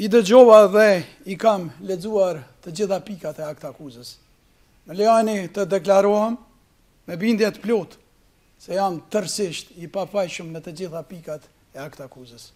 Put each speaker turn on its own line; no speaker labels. i dëgjova dhe i kam ledzuar të gjitha pikat e akta kuzës. Në lejani të deklaruam me bindjet plot se jam tërsisht i papajshum me të gjitha pikat e akta kuzës.